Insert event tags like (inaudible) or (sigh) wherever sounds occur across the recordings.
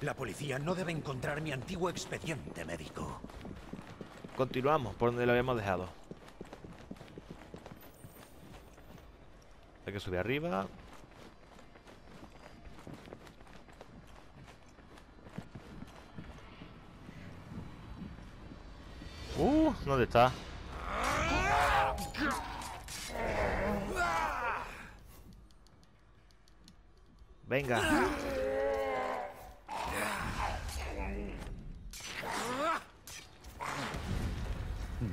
La policía no debe encontrar mi antiguo expediente médico. Continuamos por donde lo habíamos dejado. Hay que subir arriba. Uh, ¿dónde está? Venga.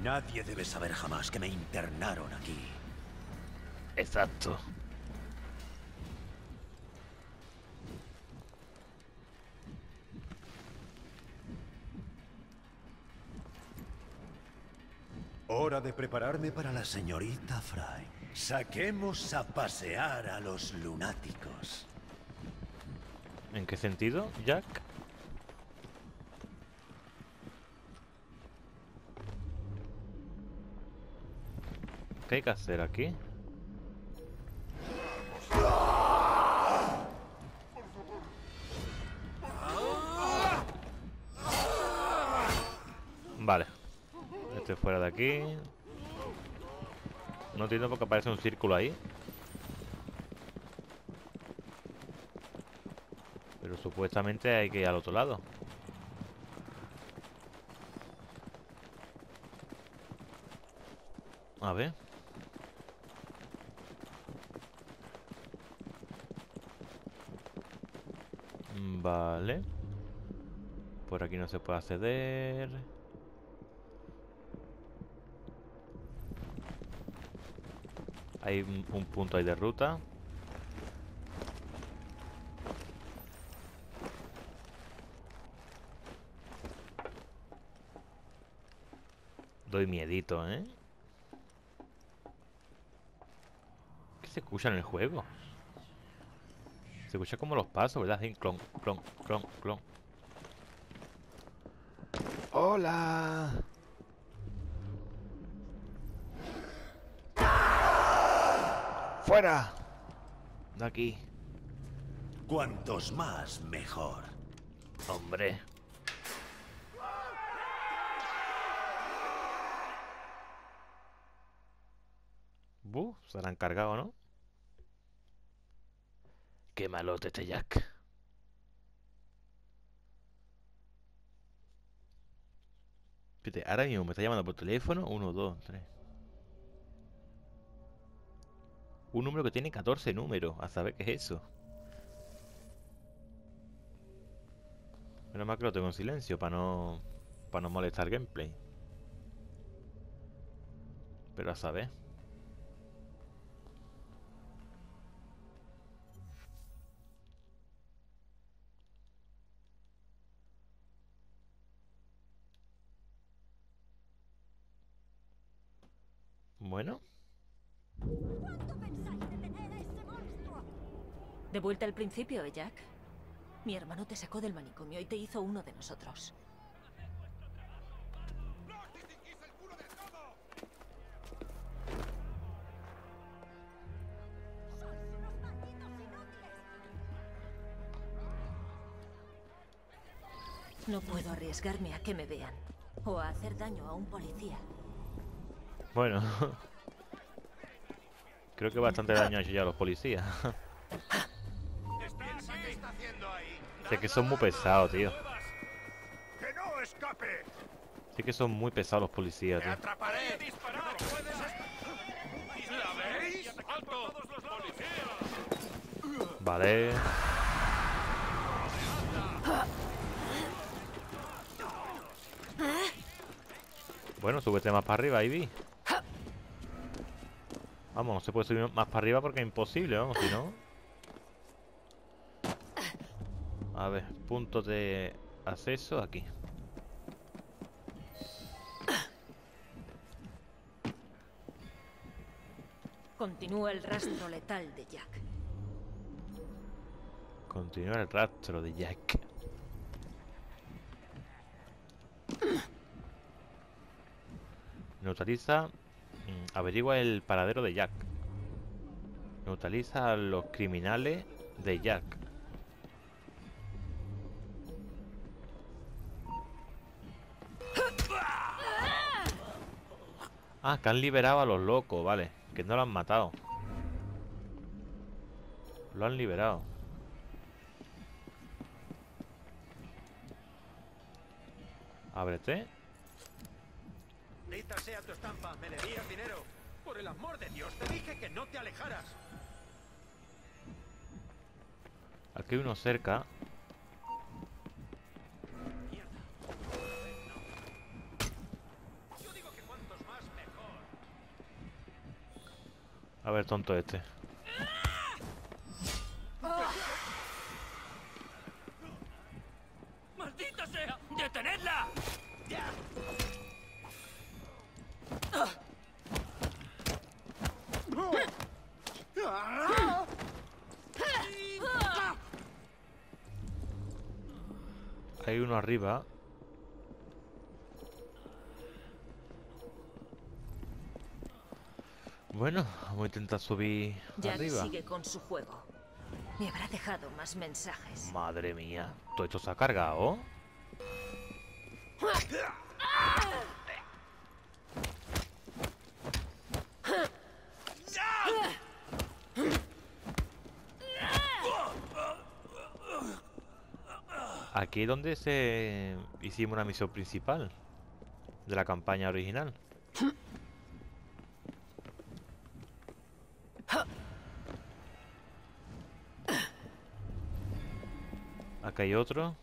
Nadie debe saber jamás que me internaron aquí. Exacto. Hora de prepararme para la señorita Fry. Saquemos a pasear a los lunáticos. ¿En qué sentido, Jack? ¿Qué hay que hacer aquí? Vale. Este fuera de aquí. No entiendo por qué aparece un círculo ahí. Pero supuestamente hay que ir al otro lado. A ver. Vale. Por aquí no se puede acceder. Hay un, un punto ahí de ruta. Doy miedito, ¿eh? ¿Qué se escucha en el juego? Se escucha como los pasos, ¿verdad? Clon, clon, clon, clon. ¡Hola! ¡Fuera! De aquí. Cuantos más, mejor. Hombre. Buh, se la han cargado, ¿no? Qué malote este Jack. Fíjate, ahora mismo me está llamando por teléfono. Uno, dos, tres. Un número que tiene 14 números. A saber qué es eso. Menos mal que lo tengo en silencio para no. para no molestar gameplay. Pero a saber. Vuelta al principio, ¿eh, Jack. Mi hermano te sacó del manicomio y te hizo uno de nosotros. No puedo arriesgarme a que me vean. O a hacer daño a un policía. Bueno. (laughs) Creo que bastante daño ha hecho ya a los policías. (laughs) ¿Qué está haciendo ahí? Sé que son muy pesados, tío. ¡Que no escape! Sí que son muy pesados los policías, ¡Te tío. atraparé! ¿La veis? ¡Alto! Vale. Bueno, súbete más para arriba, Ivy. Vamos, no se puede subir más para arriba porque es imposible, vamos, si no. A ver, puntos de acceso aquí. Continúa el rastro letal de Jack. Continúa el rastro de Jack. Neutraliza. mm, Averigua el paradero de Jack. Neutraliza a los criminales de Jack. Ah, que han liberado a los locos, vale. Que no lo han matado. Lo han liberado. Ábrete. Dita sea tu estampa, me debías dinero. Por el amor de Dios, te dije que no te alejaras. Aquí hay uno cerca. A ver, tonto este. ¡Maldita sea! ¡Detenedla! Hay uno arriba. Bueno, vamos a intentar subir Jack arriba. sigue con su juego. Me habrá dejado más mensajes. Madre mía, todo esto se ha cargado. Aquí es donde se hicimos una misión principal de la campaña original. Hay otro.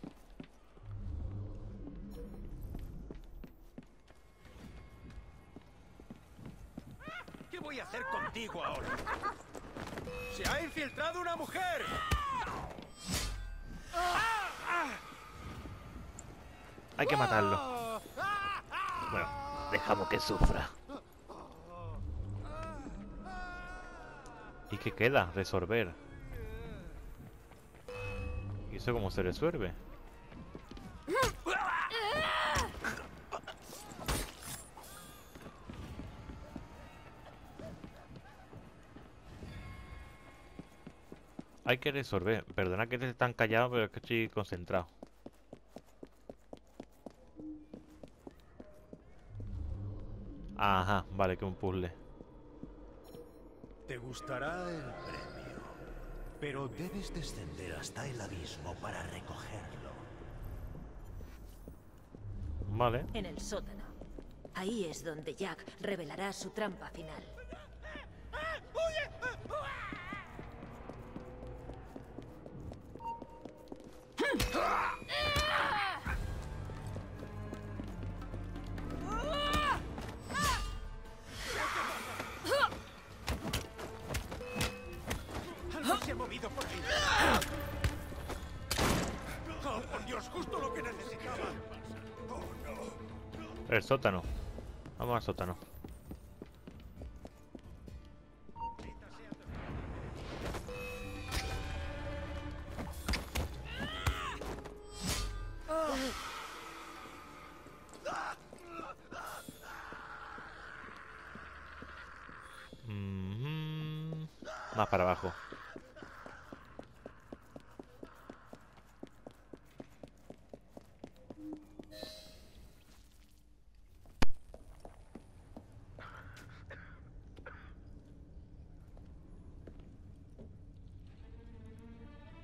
¿Qué voy a hacer contigo ahora? ¡Se ha infiltrado una mujer! Hay que matarlo. Bueno, dejamos que sufra. ¿Y qué queda? Resolver. ¿Y eso cómo se resuelve? Hay que resolver. Perdona que esté tan callado, pero es que estoy concentrado. Ajá, vale, que un puzzle. Te gustará el premio, pero debes descender hasta el abismo para recogerlo. Vale. En el sótano. Ahí es donde Jack revelará su trampa final. Por ahí! ¡Oh, por Dios! ¡Justo lo que necesitaba! ¡Oh, no! El sótano. Vamos al sótano.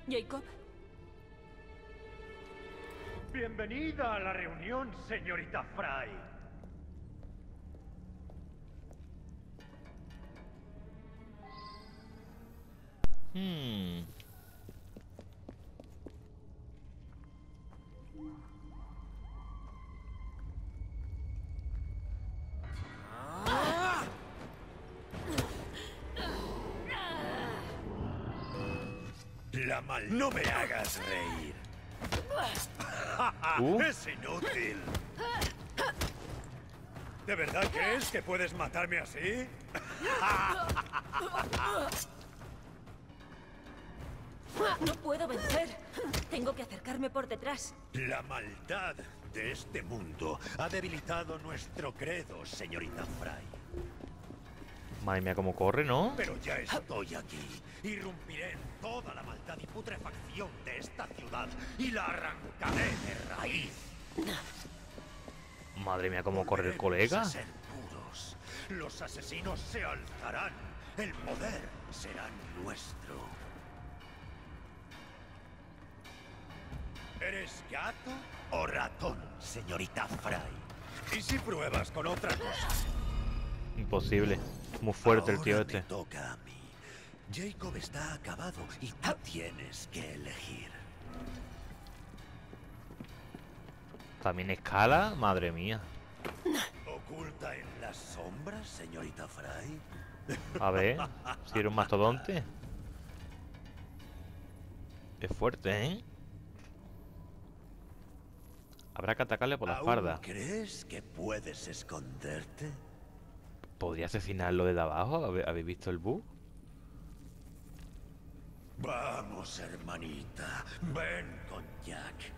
Jacob, Bienvenida a la reunión, señorita Fry. Mal... No me hagas reír. Uh. (laughs) Es inútil. ¿De verdad crees que puedes matarme así? (laughs) no puedo vencer. Tengo que acercarme por detrás. La maldad de este mundo ha debilitado nuestro credo, señorita Fry. Madre mía, cómo corre, ¿no? Pero ya estoy aquí. Irrumpiré en toda la maldad y putrefacción de esta ciudad y la arrancaré de raíz. Madre mía, cómo corre el colega. ser puros. Los asesinos se alzarán. El poder será nuestro. ¿Eres gato o ratón, señorita Fry? ¿Y si pruebas con otra cosa? Imposible. Muy fuerte el tío este. toca a mí. Jacob está acabado y tú tienes que elegir. También escala, madre mía. ¿Oculta en las sombras, señorita Fry? A ver, si era un mastodonte. Es fuerte, ¿eh? Habrá que atacarle por la ¿Aún espalda. ¿Crees que puedes esconderte? ¿Podría asesinarlo desde abajo? ¿Habe- ¿Habéis visto el bug? Vamos, hermanita. Ven con Jack.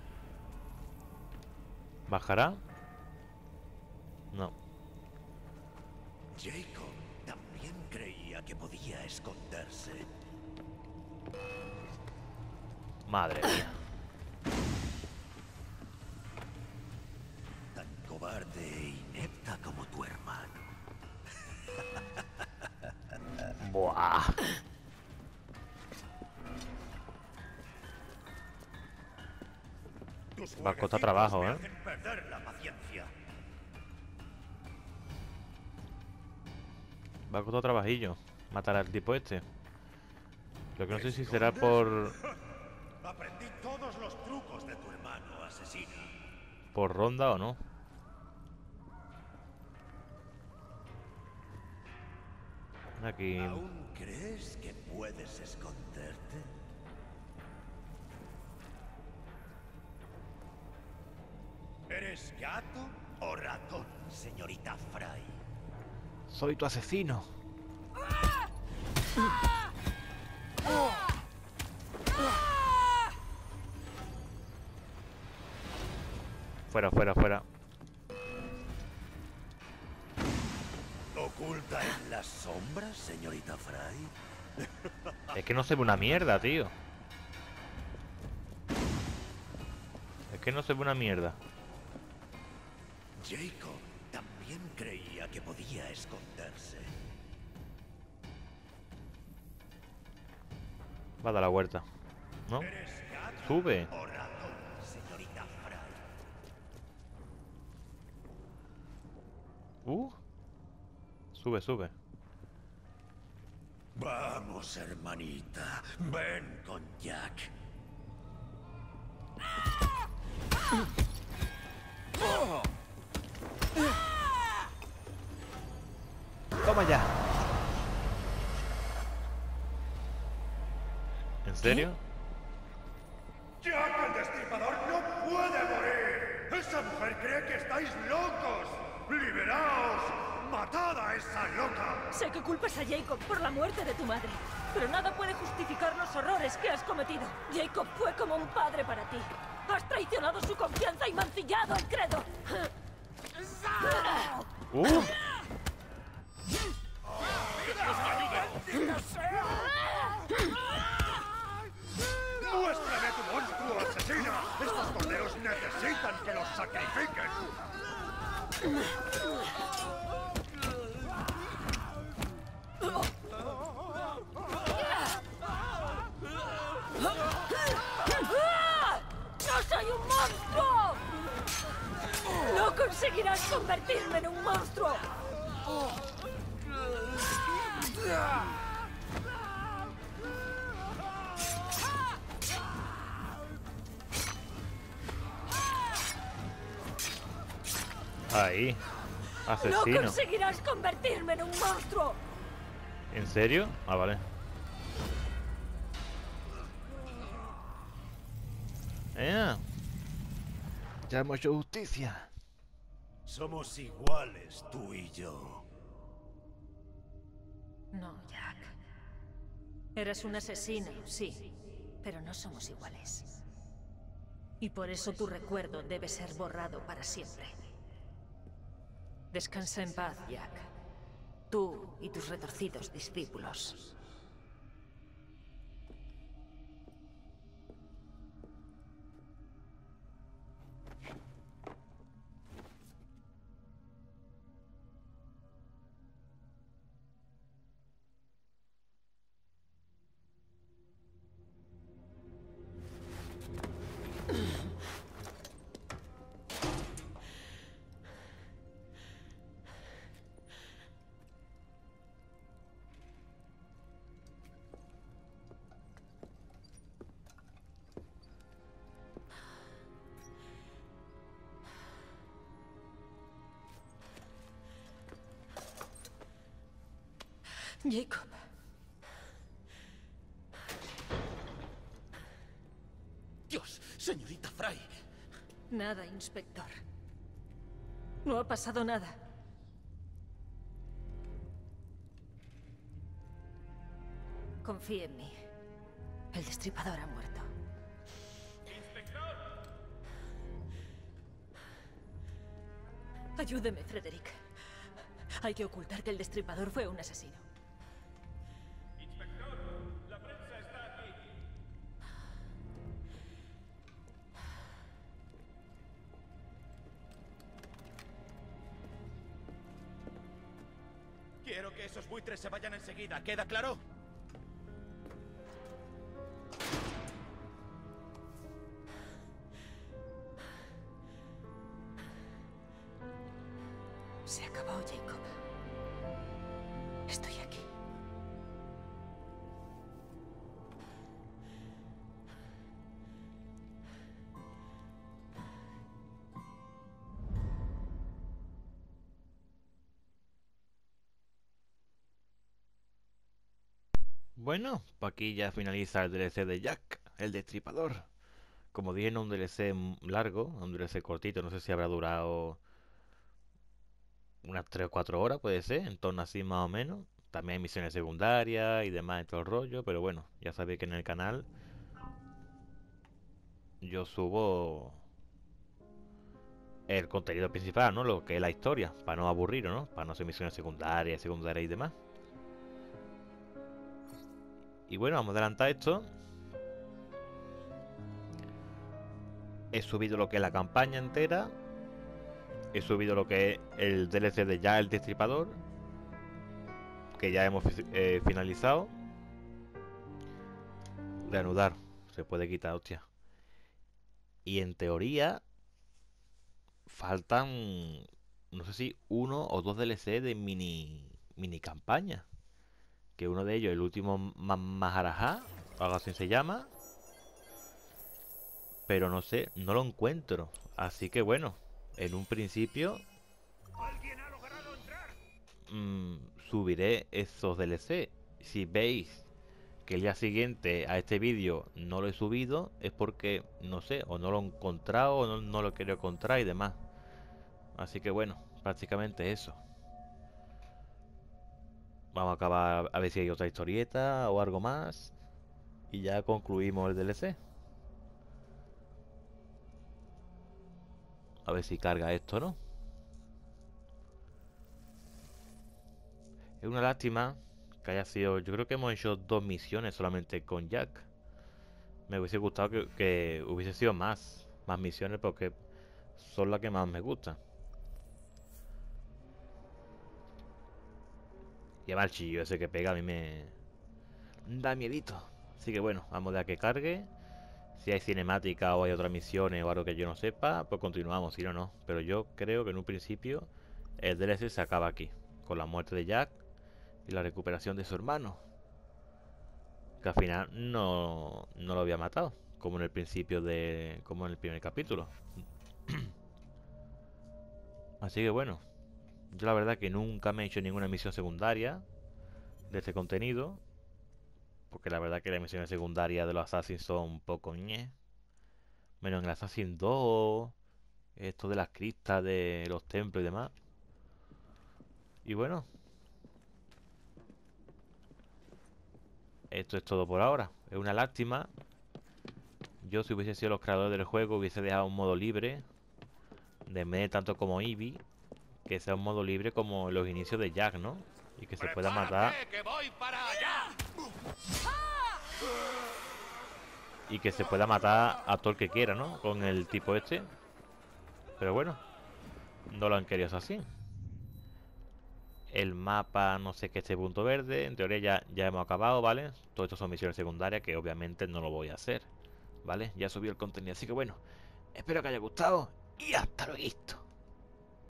¿Bajará? No. Jacob también creía que podía esconderse. Madre mía. Tan cobarde e inepta como tu hermano. Buah. Va a costar trabajo, ¿eh? Va a costar trabajillo. Matar al tipo este. Lo que no ¿Te sé si será por, (laughs) Aprendí todos los trucos de tu hermano asesino. por ronda o no. Aquí. ¿Aún crees que puedes esconderte? ¿Eres gato o ratón, señorita Fry? Soy tu asesino. Fuera, fuera, fuera. Las sombras, señorita Fry? (laughs) Es que no se ve una mierda, tío. Es que no se ve una mierda. Jacob también creía que podía esconderse. Va a dar la vuelta. ¿No? ¿Eres gato Sube. Uh. Sube, sube. Vamos, hermanita. Ven con Jack. Toma ya. ¿En serio? ¡Jack el Destripador no puede morir! ¡Esa mujer cree que estáis locos! ¡Liberaos! ¡Matad a esa loca! Sé que culpas a Jacob por la muerte de tu madre, pero nada puede justificar los horrores que has cometido. Jacob fue como un padre para ti. Has traicionado su confianza y mancillado el credo. Uh. ¡Muéstrame tu monstruo asesina! ¡Estos corderos necesitan que los sacrifiquen! ¡No soy un monstruo! ¡No conseguirás convertirme en un monstruo! Ahí. ¡No Asesino. conseguirás convertirme en un monstruo! ¿En serio? Ah, vale. Eh. Ya hemos hecho justicia. Somos iguales, tú y yo. No, Jack. Eres un asesino, sí, pero no somos iguales. Y por eso tu recuerdo debe ser borrado para siempre. Descansa en paz, Jack. Tú y tus retorcidos discípulos. Jacob. Dios, señorita Fry. Nada, inspector. No ha pasado nada. Confíe en mí. El destripador ha muerto. Ayúdeme, Frederick. Hay que ocultar que el destripador fue un asesino. ¿Queda claro? Se acabó, Jacob. Estoy aquí. Bueno, pues aquí ya finaliza el DLC de Jack, el destripador. Como dije, no un DLC largo, un DLC cortito, no sé si habrá durado unas 3 o 4 horas, puede ser, en torno así más o menos. También hay misiones secundarias y demás y todo el rollo, pero bueno, ya sabéis que en el canal yo subo el contenido principal, ¿no? Lo que es la historia, para no aburrir, ¿no? Para no hacer misiones secundarias, secundarias y demás. Y bueno, vamos a adelantar esto. He subido lo que es la campaña entera. He subido lo que es el DLC de ya el destripador. Que ya hemos eh, finalizado. Reanudar. Se puede quitar, hostia. Y en teoría. Faltan. No sé si uno o dos DLC de mini. mini campaña que uno de ellos, el último Ma- Maharaja, o algo así se llama. Pero no sé, no lo encuentro. Así que bueno, en un principio ¿Alguien ha logrado entrar? mm, subiré esos DLC. Si veis que el día siguiente a este vídeo no lo he subido, es porque, no sé, o no lo he encontrado, o no, no lo quiero encontrar y demás. Así que bueno, prácticamente eso. Vamos a acabar a ver si hay otra historieta o algo más. Y ya concluimos el DLC. A ver si carga esto, ¿no? Es una lástima que haya sido. Yo creo que hemos hecho dos misiones solamente con Jack. Me hubiese gustado que, hubiese sido más. Más misiones porque son las que más me gustan. Y el chillo ese que pega a mí me da miedito. Así que bueno, vamos a que cargue. Si hay cinemática o hay otras misiones o algo que yo no sepa, pues continuamos, si no, no. Pero yo creo que en un principio el DLC se acaba aquí. Con la muerte de Jack y la recuperación de su hermano. Que al final no, no lo había matado. Como en el principio de. como en el primer capítulo. (clears throat) Así que bueno. Yo la verdad que nunca me he hecho ninguna misión secundaria de este contenido. Porque la verdad que las misiones secundarias de los Assassins son un poco ñe. Menos en el Assassin 2. Esto de las cristas de los templos y demás. Y bueno. Esto es todo por ahora. Es una lástima. Yo si hubiese sido los creadores del juego hubiese dejado un modo libre. De medir tanto como Eevee. Que sea un modo libre como los inicios de Jack, ¿no? Y que se pueda matar. ¡Prepárate, que voy para allá! Y que se pueda matar a todo el que quiera, ¿no? Con el tipo este. Pero bueno. No lo han querido hacer así. El mapa, no sé qué este punto verde. En teoría ya, ya hemos acabado, ¿vale? Todo esto son misiones secundarias que obviamente no lo voy a hacer. ¿Vale? Ya subí el contenido. Así que bueno. Espero que haya gustado. Y hasta luego.